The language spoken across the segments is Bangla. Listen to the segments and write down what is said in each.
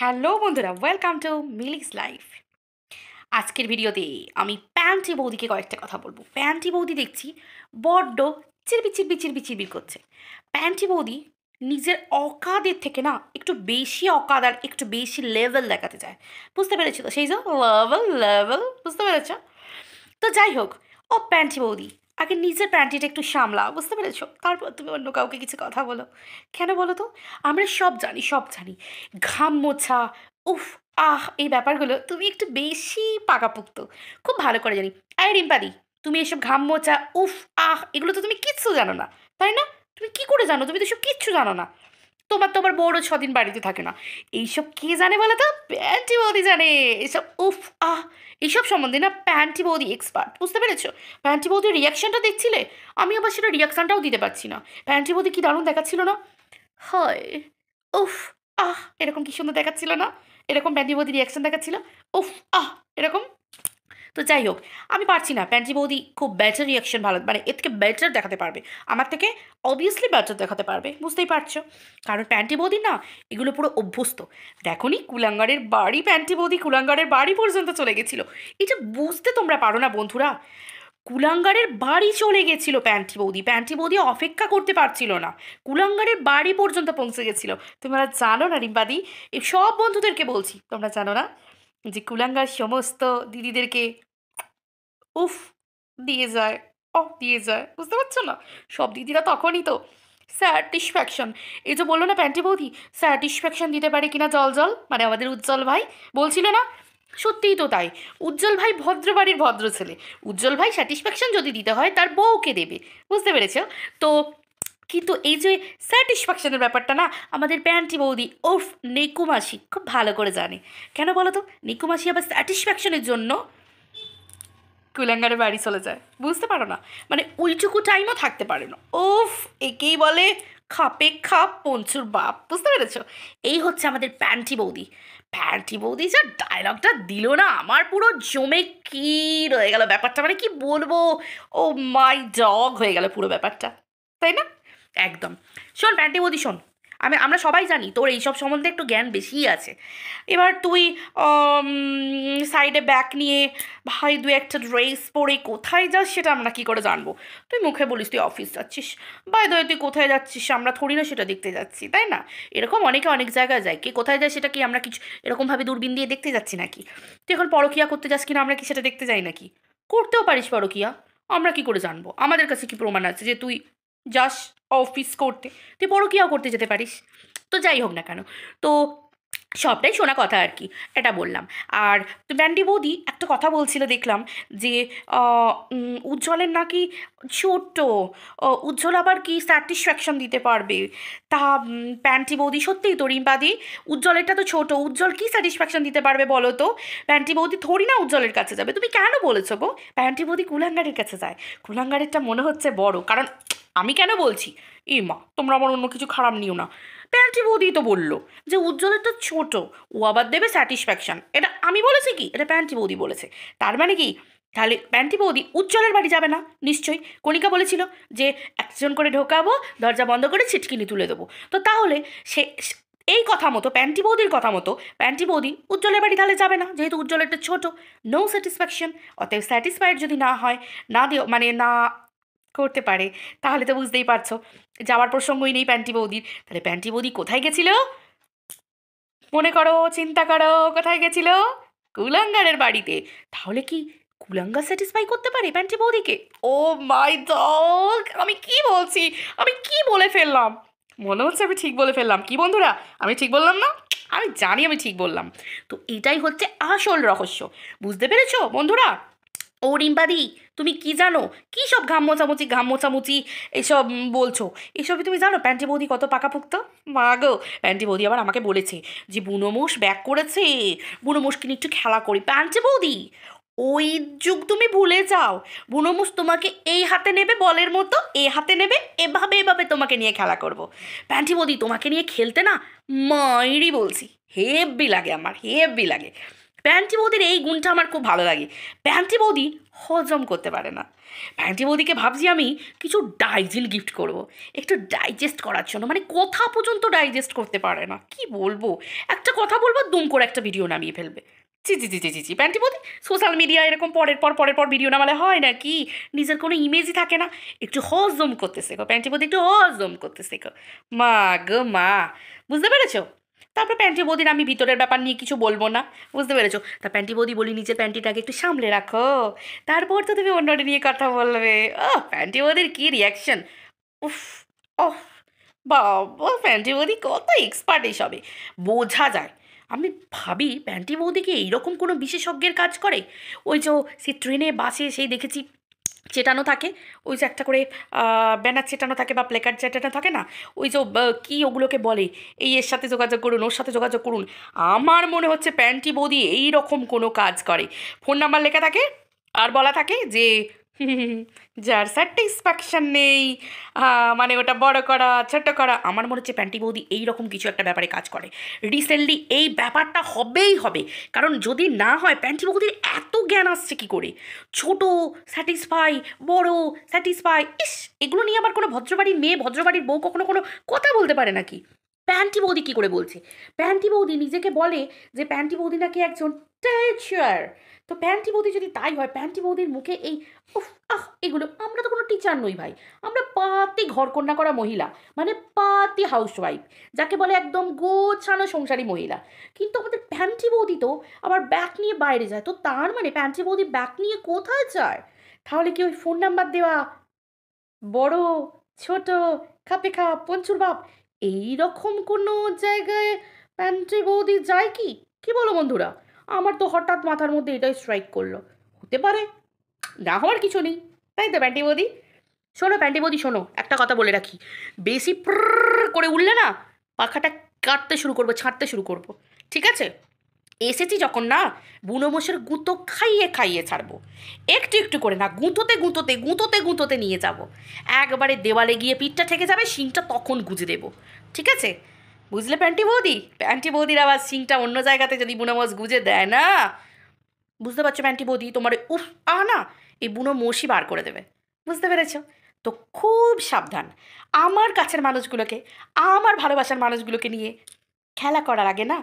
হ্যালো বন্ধুরা ওয়েলকাম টু মিলিস লাইফ আজকের ভিডিওতে আমি প্যান্টি বৌদিকে কয়েকটা কথা বলব। প্যান্টি বৌদি দেখছি বড্ড চিরবি চিরবি চিরবি চিরবির করছে। প্যান্টি বৌদি নিজের অকাদের থেকে না একটু বেশি অকাদ আর একটু বেশি লেভেল দেখাতে চায়। বুঝতে পেরেছ? তো সেই যে লেভেল লেভেল বুঝতে পেরেছ? তো যাই হোক, ও প্যান্টি বৌদি আগে নিজের প্যান্টিটা একটু সামলাও, বুঝতে পেরেছ? তারপর তুমি অন্য কাউকে কিছু কথা বলো। কেন বলো তো? আমরা সব জানি সব জানি। ঘাম মোছা, উফ, আহ, এই ব্যাপারগুলো তুমি একটু বেশি পাকাপুক্ত। খুব ভালো করে জানি। আয় রিম্পাদি, তুমি এসব ঘাম মোছা, উফ, আহ, এগুলো তো তুমি কিচ্ছু জানো না। তাই না? তুমি কি করে জানো? তুমি তো সব কিচ্ছু জানো না। তোমার তো আবার বড় ছদিন বাড়িতে থাকে না। এইসব কে জানে বলে তো? প্যান্টি বৌদি জানে। এসব, উফ, আহ এইসব সম্বন্ধে না প্যান্টি বৌদি এক্সপার্ট বুঝতে পেরেছ? প্যান্টি বৌদির রিয়াকশানটা দেখছিলে? আমি আবার সেটা রিয়াকশানটাও দিতে পারছি না। প্যান্টি বৌদি কি দারুণ দেখাচ্ছিল না? হয়, উফ, আহ, এরকম কি সুন্দর দেখাচ্ছিল না? এরকম প্যান্টি বৌদি রিয়াকশান দেখাচ্ছিল? উফ, আহ, এরকম তো যাই হোক, আমি পারছি না। প্যান্টি বৌদি খুব বেটার রিয়াকশন ভালো মানে এর থেকে বেটার দেখাতে পারবে। আমার থেকে অবভিয়াসলি বেটার দেখাতে পারবে, বুঝতেই পারছ? কারণ প্যান্টি বৌদি না, এগুলো পুরো অভ্যস্ত। দেখো নি, কুলাঙ্গারের বাড়ি, প্যান্টি বৌদি কুলাঙ্গারের বাড়ি পর্যন্ত চলে গেছিল। এটা বুঝতে তোমরা পারো না বন্ধুরা। কুলাঙ্গারের বাড়ি চলে গেছিল প্যান্টি বৌদি। প্যান্টি বৌদি অপেক্ষা করতে পারছিল না। কুলাঙ্গারের বাড়ি পর্যন্ত পৌঁছে গেছিল। তোমরা জানো না রিম্পাদি এই সব বন্ধুদেরকে বলছি, তোমরা জানো না যে কুলাঙ্গার সমস্ত দিদিদেরকে উফ, দিয়ে যায় অ দিয়ে যায়, বুঝতে পারছ না? সব দিদিরা তখনই তো স্যাটিসফ্যাকশন এই যে বলল না প্যান্টি বৌদি স্যাটিসফ্যাকশন দিতে পারে কিনা জল জল? মানে আমাদের উজ্জ্বল ভাই? বলছিল না? সত্যিই তো তাই। উজ্জ্বল ভাই ভদ্র বাড়ির ভদ্র ছেলে। উজ্জ্বল ভাই স্যাটিসফ্যাকশন যদি দিতে হয়, তার বউকে দেবে। বুঝতে পেরেছ? তো কিন্তু এই যে স্যাটিসফ্যাকশনের ব্যাপারটা না, আমাদের প্যান্টি বৌদি ওফ নেকুমাসি, খুব ভালো করে জানে। কেন বলো তো? নেকুমাসি আবার স্যাটিসফ্যাকশনের জন্য কুলাঙ্গারে বাড়ি চলে যায়। বুঝতে পারো না। মানে ওইটুকু টাইমও থাকতে পারে না। ওফ একেই বলে খাপে খাপ, পঞ্চুর বাপ। বুঝতে পেরেছ? এই হচ্ছে আমাদের প্যান্টি বৌদি। প্যান্টি বৌদি যা ডায়লগটা দিল না। আমার পুরো জমে কি রয়ে গেল ব্যাপারটা। মানে কি বলব? ও মাই ডগ হয়ে গেল পুরো ব্যাপারটা। তাই না? একদম। শোন প্যান্টি বৌদি, শোন। আমি, আমরা সবাই জানি তোর এইসব সম্বন্ধে একটু জ্ঞান বেশিই আছে। এবার তুই সাইডে ব্যাক নিয়ে, ভাই দু একটা ড্রেস পরে কোথায় যাস সেটা আমরা কী করে জানব? তুই মুখে বলিস, তুই অফিস যাচ্ছিস। বাই দয় তুই কোথায় যাচ্ছিস? আমরা থোড়ি না সেটা দেখতে যাচ্ছি, তাই না? এরকম অনেকে অনেক জায়গায় যায়। কে কোথায় যায় সেটা কি আমরা কিছু, এরকমভাবে দূরবীন দিয়ে দেখতে যাচ্ছি নাকি? তুই এখন পরকিয়া করতে যাস কিনা আমরা কি সেটা দেখতে যাই নাকি? করতেও পারিস পরকিয়া। আমরা কি করে জানব? আমাদের কাছে কি প্রমাণ আছে যে তুই যাস অফিস করতে। তুই পরকিয়াও করতে যেতে পারিস? তো যাই হোক না কেন। তো সবটাই শোনা কথা আর কি, এটা বললাম। আর ব্যান্ডি বৌদি একটা কথা বলছিল দেখলাম যে উজ্জ্বলের নাকি ছোট্ট উজ্জ্বল আবার কি স্যাটিসফ্যাকশন দিতে পারবে? তা প্যান্টি বৌদি সত্যিই তো রিম্পাদি উজ্জ্বলেরটা তো ছোট, উজ্জ্বল কি স্যাটিসফ্যাকশন দিতে পারবে বলো তো? প্যান্টি বৌদি থোড়ি না উজ্জ্বলের কাছে যাবে। তুমি কেন বলেছ গো? প্যান্টি বৌদি কুলাঙ্গারের কাছে যায়। কুলাঙ্গারেরটা মনে হচ্ছে বড়, কারণ আমি কেন বলছি? এ মা, তোমরা আমার অন্য কিছু খারাপ নিও না। প্যান্টি বৌদি তো বলল যে উজ্জ্বলের তো ছোট, ও আবার দেবে স্যাটিসফ্যাকশান এটা আমি বলেছি কি? এটা প্যান্টি বৌদি বলেছে। তার মানে কি? তাহলে প্যান্টি বৌদি উজ্জ্বলের বাড়ি যাবে না? নিশ্চয়ই। কণিকা বলেছিল যে একজন করে ঢোকাবো, দরজা বন্ধ করে ছিটকিনি তুলে দেবো। তো তাহলে সে এই কথা মতো, প্যান্টি বৌদির কথা মতো, প্যান্টি বৌদি উজ্জ্বলের বাড়ি তাহলে যাবে না, যেহেতু উজ্জ্বলেরটা ছোট। নো স্যাটিসফ্যাকশন অতএব স্যাটিসফাইড যদি না হয়, না দিও মানে না করতে পারে। তাহলে তো বুঝতেই পারছ। যাওয়ার প্রসঙ্গই নেই প্যান্টি বৌদির। তাহলে প্যান্টি বৌদি কোথায় গেছিল? মনে করো, চিন্তা করো, কোথায় গেছিল? কুলাঙ্গারের বাড়িতে। তাহলে কি কুলাঙ্গা স্যাটিসফাই করতে পারে প্যান্টি বৌদিকে? ও মাই ডগ আমি কি বলছি? আমি কি বলে ফেললাম? মনে হচ্ছে আমি ঠিক বলে ফেললাম। কি বন্ধুরা? আমি ঠিক বললাম না? আমি জানি আমি ঠিক বললাম। তো এটাই হচ্ছে আসল রহস্য। বুঝতে পেরেছ বন্ধুরা? ও রিম্পাদি তুমি কি জানো? কী সব ঘাম মোচামুচি ঘাম মোচামুচি এসব বলছো? এসবই তুমি জানো? প্যান্টি বৌদি কত পাকাপুক্ত? মা গো! প্যান্টি বৌদি আবার আমাকে বলেছে যে বুনোমোষ ব্যাক করেছে। বুনোমোষকে নিয়ে একটু খেলা করি। প্যান্টি বৌদি, ওই যুগ তুমি ভুলে যাও। বুনোমুষ তোমাকে এই হাতে নেবে বলের মতো, এ হাতে নেবে, এভাবে এভাবে তোমাকে নিয়ে খেলা করব। প্যান্টি বৌদি, তোমাকে নিয়ে খেলতে না মাইরি বলছি। হেব্বি লাগে আমার, হেব্বি লাগে। প্যান্টি বৌদির এই গুণটা আমার খুব ভালো লাগে। প্যান্টি বৌদি হজম করতে পারে না। প্যান্টি বৌদিকে ভাবছি আমি কিছু ডাইজিন গিফট করব। একটু ডাইজেস্ট করার জন্য মানে কথা পর্যন্ত ডাইজেস্ট করতে পারে না। কি বলব? একটা কথা বলব, দুম করে একটা ভিডিও নামিয়ে ফেলবে। জি জি জি জি জি জি প্যান্টি বৌদি সোশ্যাল মিডিয়া এরকম পরের পর পরের পর ভিডিও নামালে হয় না কি? নিজের কোনো ইমেজই থাকে না। একটু হজম করতে শেখো। প্যান্টি বৌদি, একটু হজম করতে শেখো। মা গো মা, বুঝতে পেরেছ? তারপর প্যান্টি বৌদির আমি ভিতরের ব্যাপার নিয়ে কিছু বলব না, বুঝতে পেরেছ? তা প্যান্টি বৌদি বলি নিজের প্যান্টিটাকে একটু সামলে রাখো। তারপর তো তুমি অন্যটা নিয়ে কথা বলবে। ও প্যান্টি বৌদির কী রিয়াকশন উফ, ওহ, বাবা প্যান্টি বৌদি কত এক্সপার্ট এইসবে। বোঝা যায়। আমি ভাবি প্যান্টি বৌদি কি এইরকম কোনো বিশেষজ্ঞের কাজ করে? ওই যে সে ট্রেনে বাসে সেই দেখেছি চেটানো থাকে, ওই যে একটা করে ব্যানার চেটানো থাকে বা প্লেকার চেটানো থাকে না, ওই যে কী ওগুলোকে বলে, এই এর সাথে যোগাযোগ করুন, ওর সাথে যোগাযোগ করুন, আমার মনে হচ্ছে প্যান্টি বৌদি এই রকম কোনো কাজ করে। ফোন নাম্বার লেখা থাকে, আর বলা থাকে যে যার স্যাটিসফ্যাকশন নেই মানে ওটা বড় করা, ছোট করা, আমার মনে হচ্ছে প্যান্টি বৌদি এই রকম কিছু একটা ব্যাপারে কাজ করে। রিসেন্টলি এই ব্যাপারটা হবেই হবে। কারণ যদি না হয়, প্যান্টি বৌদির এত জ্ঞান আসছে কি করে? ছোট স্যাটিসফাই বড় স্যাটিসফাই ইস, এগুলো নিয়ে আবার কোনো ভদ্রবাড়ির মেয়ে, ভদ্রবাড়ির বউ কখনো কোনো কথা বলতে পারে নাকি? প্যান্টি বৌদি কী করে বলছে? প্যান্টি বৌদি নিজেকে বলে যে, প্যান্টি বৌদি নাকি একজন টিচার তো প্যান্টি বৌদি যদি তাই হয় প্যান্টি বৌদির মুখে এই আহ, এগুলো আমরা তো কোনো টিচার নই ভাই। আমরা পাতি ঘরকন্যা করা মহিলা মানে পাতি হাউসওয়াইফ যাকে বলে একদম গোছানো সংসারী মহিলা। কিন্তু আমাদের প্যান্টি বৌদি তো আবার ব্যাগ নিয়ে বাইরে যায়, তো তার মানে প্যান্টি বৌদি ব্যাগ নিয়ে কোথায় যায়? তাহলে কি ওই ফোন নাম্বার দেওয়া বড়, ছোট, খাপে খাপ, পঞ্চুর বাপ, এইরকম কোনো জায়গায় প্যান্টি বৌদি যায় কি? কি বলো বন্ধুরা? আমার তো হঠাৎ মাথার মধ্যে এটাই স্ট্রাইক করল। হতে পারে, না হওয়ার কিছু নেই। তাই তো, প্যান্টি বৌদি? শোনো প্যান্টি বৌদি, শোনো, একটা কথা বলে রাখি। বেশি প্ররর করে উঠলে না, পাখাটা কাটতে শুরু করব, ছাড়তে শুরু করব। ঠিক আছে? এসেছি যখন না, বুনো মোষের গুঁতো খাইয়ে খাইয়ে ছাড়বো। একটু একটু করে না, গুঁতোতে গুঁতোতে গুঁতোতে গুঁতোতে নিয়ে যাব। একবারে দেওয়ালে গিয়ে পিঠটা ঠেকে যাবে, শিংটা তখন গুঁজে দেবো। ঠিক আছে? বুঝলে প্যান্টি বৌদি? প্যান্টি বৌদির আবার সিংটা অন্য জায়গাতে যদি বুনো মোষ গুঁজে দেয় না? বুঝতে পারছ প্যান্টি বৌদি? তোমার উফ, আ না, এই বুনো মোষই বার করে দেবে। বুঝতে পেরেছ? তো খুব সাবধান। আমার কাছের মানুষগুলোকে, আমার ভালোবাসার মানুষগুলোকে নিয়ে খেলা করার আগে না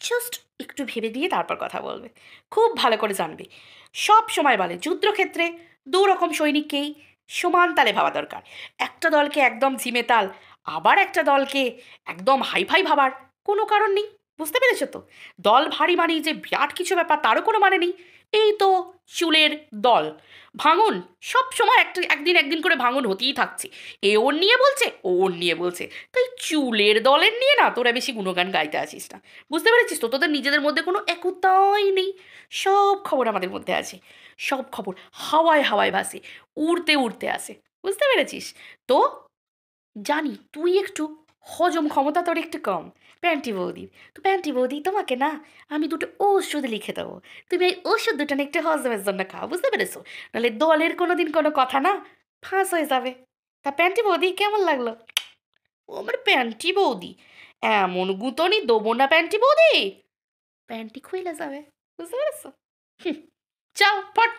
জাস্ট একটু ভেবে দিয়ে তারপর কথা বলবে। খুব ভালো করে জানবে। সব সময় বলে, যুদ্ধক্ষেত্রে দু রকম সৈনিককেই সমান তালে ভাবা দরকার। একটা দলকে একদম ঝিমে তাল আবার একটা দলকে একদম হাইফাই ভাবার। কোনো কারণ নেই, বুঝতে পেরেছ তো? দল ভারী মানেই যে বিরাট কিছু ব্যাপার, তারও কোনো মানে নেই। এই তো চুলের দল। ভাঙন, সব সময় একটা, একদিন একদিন করে ভাঙন হতেই থাকছে। এ ওর নিয়ে বলছে, ও ওর নিয়ে বলছে। তাই চুলের দলের নিয়ে না তোরা বেশি গুণগান গাইতে আসিস না। বুঝতে পেরেছিস তো? তোদের নিজেদের মধ্যে কোনো একতাই নেই। সব খবর আমাদের মধ্যে আছে। সব খবর হাওয়ায় হাওয়ায় ভাসে, উড়তে উড়তে আসে। বুঝতে পেরেছিস? তো জানি, তুই একটু হজম ক্ষমতা তোর একটু কম। প্যান্টি বৌদি, তো প্যান্টি বৌদি, তোমাকে না আমি দুটো ওষুধ লিখে দেবো। তুমি এই ওষুধ দুটো একটু হজমের জন্য খাও, বুঝতে পেরেছ? নাহলে দলের কোনো দিন কোনো কথা না ফাঁস হয়ে যাবে। তা প্যান্টি বৌদি, কেমন লাগল? ও আমার প্যান্টি বৌদি, এমন গুঁতনি দেবো না প্যান্টি বৌদি। প্যান্টি খুইলে যাবে, বুঝতে পেরেছ? যাও, ফট।